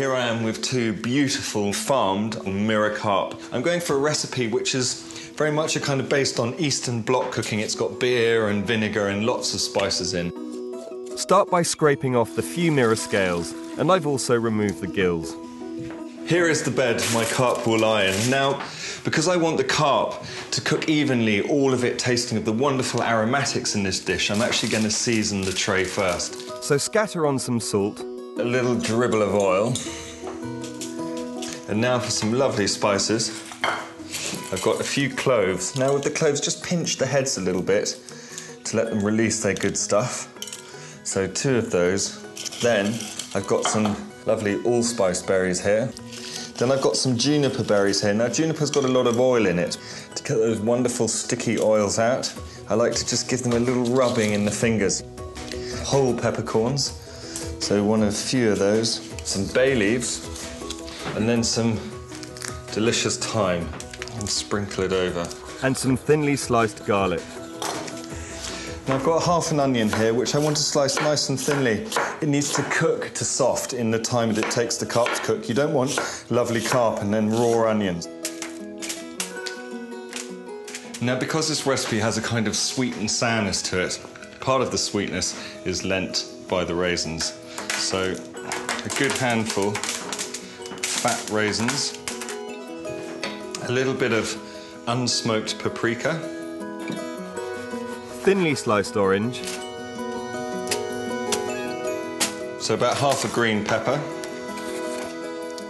here I am with two beautiful farmed mirror carp. I'm going for a recipe which is very much a kind of based on Eastern bloc cooking. It's got beer and vinegar and lots of spices in. Start by scraping off the few mirror scales, and I've also removed the gills. Here is the bed my carp will lie in. Now, because I want the carp to cook evenly, all of it tasting of the wonderful aromatics in this dish, I'm actually going to season the tray first. So scatter on some salt, a little dribble of oil, and now for some lovely spices. I've got a few cloves. Now, with the cloves, just pinch the heads a little bit to let them release their good stuff. So, two of those. Then, I've got some lovely allspice berries here. Then I've got some juniper berries here. Now, juniper's got a lot of oil in it. To get those wonderful sticky oils out, I like to just give them a little rubbing in the fingers. Whole peppercorns, so one of a few of those. Some bay leaves, and then some delicious thyme, and sprinkle it over. And some thinly sliced garlic. Now I've got half an onion here, which I want to slice nice and thinly. It needs to cook to soft in the time that it takes the carp to cook. You don't want lovely carp and then raw onions. Now, because this recipe has a kind of sweet and sourness to it, part of the sweetness is lent by the raisins. So, a good handful, fat raisins, a little bit of unsmoked paprika, thinly sliced orange, so about half a green pepper,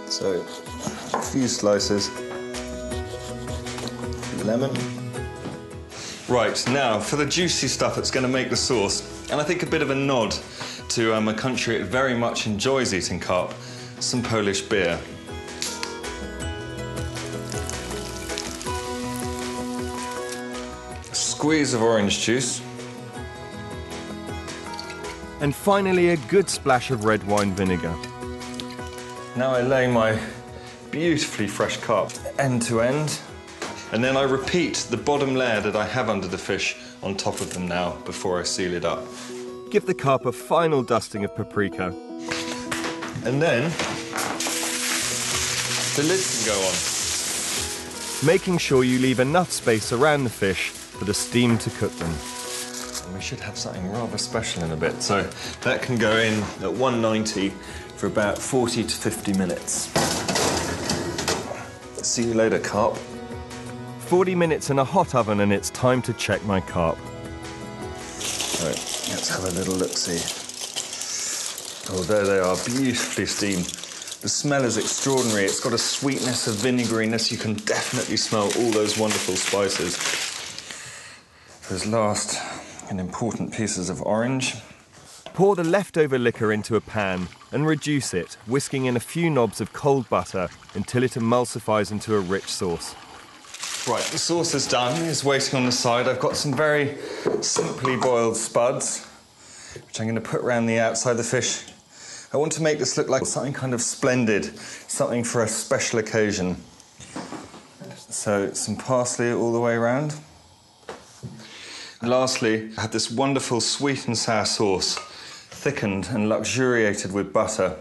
so a few slices, lemon. Right, now for the juicy stuff that's going to make the sauce, and I think a bit of a nod to um, a country that very much enjoys eating carp, some Polish beer. A squeeze of orange juice. And finally, a good splash of red wine vinegar. Now I lay my beautifully fresh carp end to end, and then I repeat the bottom layer that I have under the fish on top of them now before I seal it up. Give the carp a final dusting of paprika. And then the lid can go on. Making sure you leave enough space around the fish for the steam to cook them. And we should have something rather special in a bit. So that can go in at 190 for about 40 to 50 minutes. See you later, carp. 40 minutes in a hot oven and it's time to check my carp. Right, let's have a little look-see. Oh, there they are, beautifully steamed. The smell is extraordinary. It's got a sweetness, a vinegariness. You can definitely smell all those wonderful spices. Those last and important pieces of orange. Pour the leftover liquor into a pan and reduce it, whisking in a few knobs of cold butter until it emulsifies into a rich sauce. Right, the sauce is done. It's waiting on the side. I've got some very simply boiled spuds, which I'm going to put around the outside of the fish. I want to make this look like something kind of splendid, something for a special occasion. So, some parsley all the way around. And Lastly, I have this wonderful sweet and sour sauce, thickened and luxuriated with butter.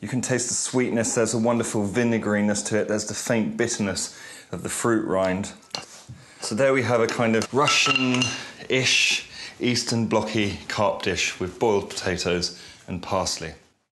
You can taste the sweetness, there's a wonderful vinegariness to it, there's the faint bitterness of the fruit rind. So there we have a kind of Russian-ish, Eastern blocky carp dish with boiled potatoes and parsley.